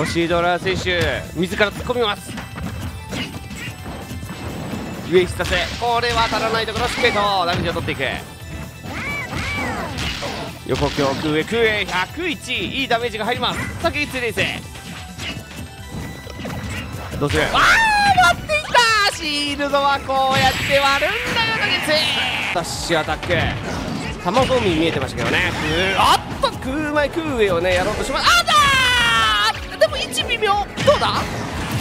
吉井ドラ選手自ら突っ込みます。上必殺これは当たらないところしっかりとダメージを取っていく。横強空へ空へ101いいダメージが入ります。先に2レースどうする？ああ待っていた。シールドはこうやって割るんだよ野月ダッシュアタック。卵海見えてましたけどね。あっと空前空上をねやろうとします。あだー でも1微妙どうだ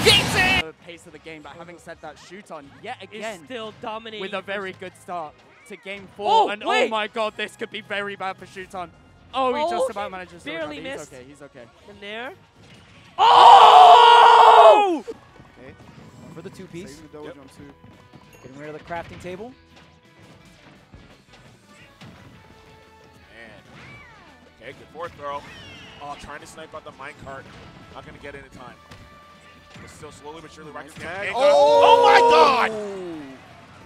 ゲイツ pace of the game, but having said that, shoot on yet is again still dominating. with a very good start to game four. Oh, and wait. oh my god, this could be very bad for shoot on. Oh, he Oh, just he about manages to barely recover. missed. He's okay, he's okay. in there. Oh! Okay. For the two piece. Saving the doge on two. Getting rid of the crafting table. Okay, good fourth throw. Oh, trying to snipe out the minecart. Not going to get in in time. But still slowly but surely racking tag. oh! oh my oh!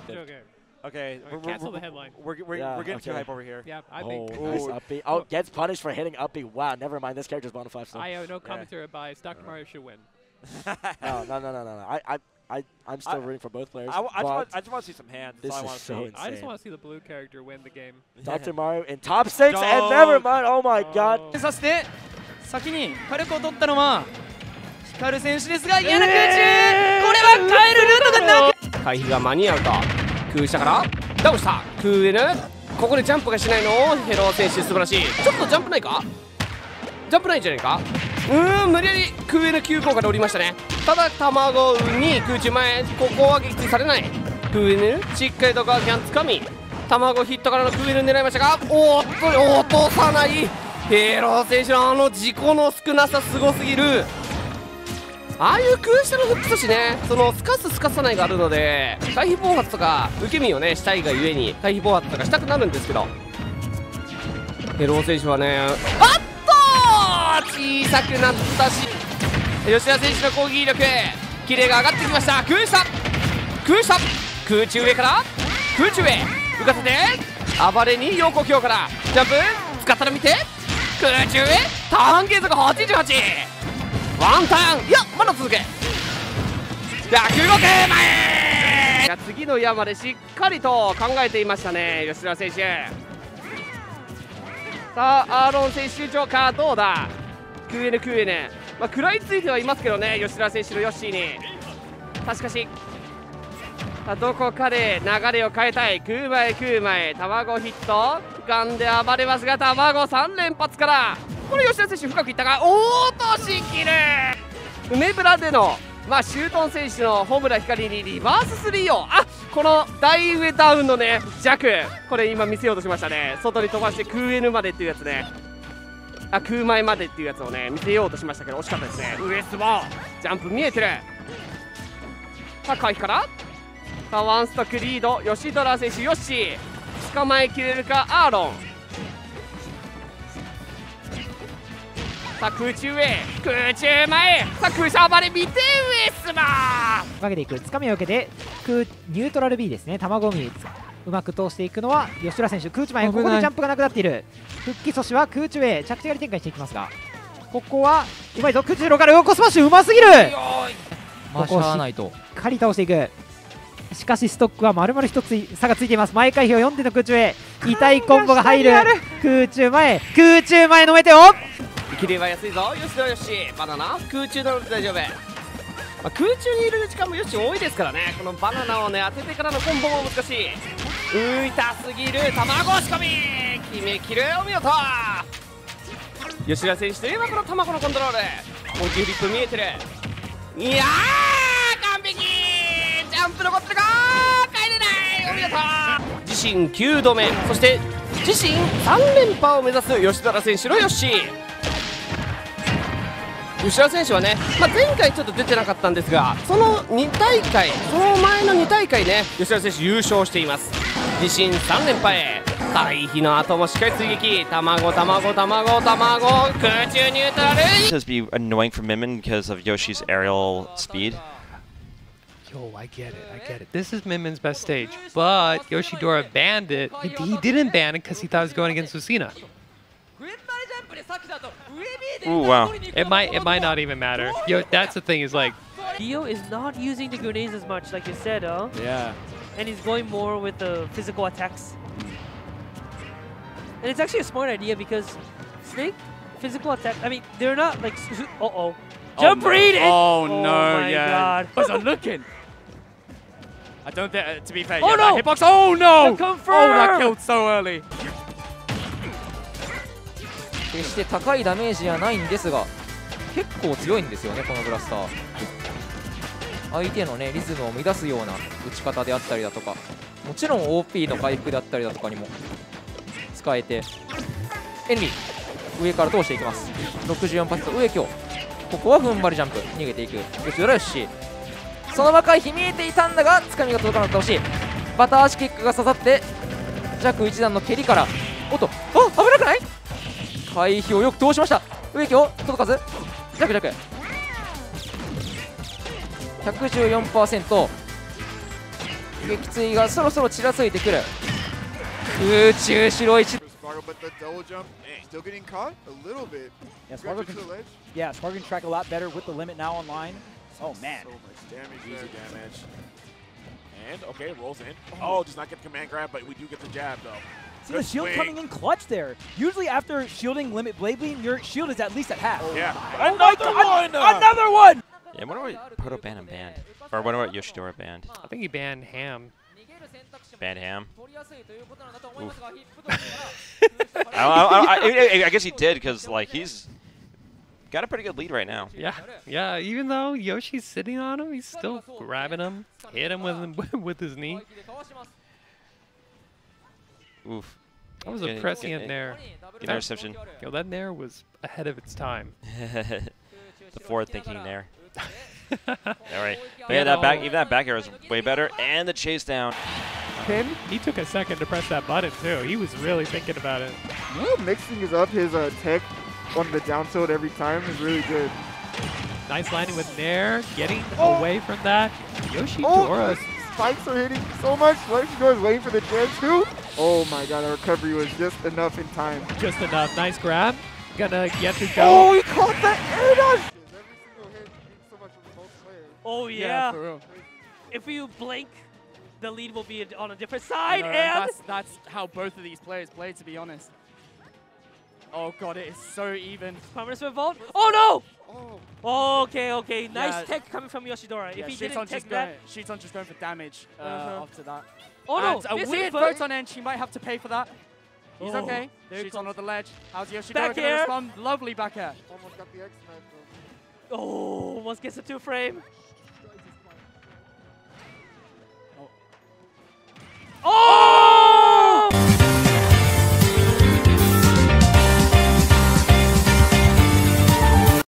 god! Okay. Okay, Alright, cancel the headline. We're, we're, Yeah, we're getting too okay. hype over here. Yeah, I oh, think nice Ooh. up B. Oh, gets punished for hitting up B. Wow, never mind. This character's bona fide still. I have no commentary bias. Dr. Mario should win. no, no, no, no, no, no. I, I, I, I'm still I- rooting for both players. I, I, just want, I just want to see some hands. This is so see. I just Insane. want to see the blue character win the game. Dr. Mario in top six, and Don't. never mind. Oh my god. Oh. させて先に火力を取ったのは光選手ですが嫌な空中、これは帰るルートがなく回避が間に合うと空車からダウンした空 N ここでジャンプがしないのヘロー選手素晴らしいちょっとジャンプないかジャンプないんじゃないかうーん無理やり空 N 急降下で降りましたね。ただ卵に空中前ここは撃墜されない。空 N しっかりとガーキャンつかみ。卵ヒットからの空 N 狙いましたがおっと落とさない。ヘロー選手のあの事故の少なさすごすぎる。ああいう空下のフック阻止ねそのスカすスカさないがあるので回避暴発とか受け身をねしたいがゆえに回避暴発とかしたくなるんですけど。ヘロー選手はねあ小さくなったし吉田選手の攻撃力キレが上がってきました。空下空下空中上から。空中へ。浮かせて。暴れに横強から。ジャンプ。使ったら見て。空中へ。ターン継続88ワンターン。いやまだ続け。105け前。次の山でしっかりと考えていましたね吉田選手。さあアーロン選手ジョーカーどうだ？クエネクーエネ。まあ食らいついてはいますけどね吉田選手のヨッシーに。確かしどこかで流れを変えたい。食う前食う前。卵ヒット。ガンで暴れますが卵3連発から。これ吉田選手深くいったが落としきる。梅村でのまあシュートン選手のホームラン光にリバース3を。あこの大上ダウンのね弱。これ今見せようとしましたね。外に飛ばして空 N までっていうやつね。あ空前までっていうやつをね見せようとしましたけど惜しかったですね。ウエストボジャンプ見えてる。さあ回避から。さあワンストックリード。吉ドラ選手ヨッシー。捕まえきれるかアーロン。さあ空中へ。空中前さあ空車暴れ見てウエスマかけていくつかみを受けてニュートラル B ですね。卵海。うまく通していくのは吉田選手空中前ここでジャンプがなくなっている。復帰阻止は空中へ着地狩り展開していきますがここはうまいぞ空中ロカル横スマッシュうますぎる。まあしっかり倒していく。しかしストックは丸々一つ差がついています。前回表4点の空中へ。痛いコンボが入る。空中前空中前飲めてよ切れは安いぞ。よしよし。バナナ。空中なので大丈夫、まあ、空中にいる時間もよし多いですからね。このバナナをね当ててからのコンボも難しいうー痛すぎる卵押し込み。決めきるお見事。吉田選手といえばこの卵のコントロール。大きいフリップ見えてる。いや完璧。ジャンプ残ってるか帰れない。お見事。自身9度目。そして自身3連覇を目指す吉田選手のヨッシー。吉田選手はね、まあ、前回ちょっと出てなかったんですがその2大会その前の2大会ね吉田選手優勝しています。自身3連覇へ回避の後もしっかり追撃卵卵卵卵空中ニュートラル Does be annoying for Mimin because of Yoshi's aerial speed. Yo, I get it. I get it. This is Minmin's best stage, but Yoshidora banned it. He, he didn't ban it because he thought it was going against Lucina. グレンバレジャンプでさっきだと上 B で Ooh, wow. 取りに行く It might it might not even matter. Yo, that's the thing is like Dio is not using the grenades as much, like you said, huh? Yeah. And he's going more with the physical attacks. And it's actually a smart idea because Snake, physical attack. I mean, they're not like. Uh oh. Jump no. read! and- Oh, no, my yeah. God. I wasn't looking. I don't think, uh, to be fair, Oh, yeah, no. that hitbox. Oh no! The Oh, that confirm! killed so early. 決して高いダメージはないんですが結構強いんですよねこのブラスター 相手のねリズムを乱すような打ち方であったりだとかもちろん OP の回復であったりだとかにも使えてエンリ上から通していきます。64%植木ここは踏ん張りジャンプ逃げていく。吉浦よしその場回避見えていたんだがつかみが届かなかった惜しい。バター足キックが刺さって弱一段の蹴りからおっとあ危なくない?回避をよく通しました。植木を届かず。弱弱。114%撃墜がそろそろちらついてくる空中白一 Spargo, but the double jump, still getting caught a little bit. Yeah, Grabs Spargo it to can, the ledge. yeah, Spargo can track a lot better with the limit now online. Oh man. So much damage Easy there. damage. And, okay, rolls in. Oh, does not get the command grab, but we do get the jab, though. See Good the shield swing. coming in clutch there. Usually after shielding limit blade beam, your shield is at least at half. Yeah. Oh my god! Another one! Yeah, I wonder what Proto banned and banned. Or I wonder what Yoshidora banned. I think he banned Ham. Banned Ham. I, I, I, I, I guess he did because like he's got a pretty good lead right now. Yeah, yeah. Even though Yoshi's sitting on him, he's still grabbing him, hit him with him with his knee. Oof. That was a Good- prescient good- nair. Good interception. Yo, that nair was ahead of its time. the forward thinking there. All right. But Yeah, yeah, that back even that back air is way better, and the chase down. Pin, he took a second to press that button too. He was really thinking about it. Well, mixing is up his uh, tech on the down tilt every time is really good. Nice landing with nair, getting Oh. away from that. Yoshi Oh, Dora. spikes are hitting so much. Yoshidora is waiting for the jab too. Oh my god, the recovery was just enough in time. Just enough. Nice grab. Gonna get to go. Oh, he caught that air dodge! Oh Yeah, yeah. for real. if you blink, the lead will be on a different side, know, and that's, that's how both of these players play, to be honest. Oh god, it is so even. Promise Revolt. Oh Oh, no! Okay, okay. Nice Yeah. tech coming from Yoshidora. Yeah, if he Shuton's didn't just take going, that, Shuton's just going for damage uh, Uh-huh. after that. oh no! And a missing weird first. photon end. She might have to pay for that. He's Oh, okay. there She's on the ledge. How's Yoshidora going to respond? Lovely back air. almost got the X smash though. Oh, almost gets a two frame.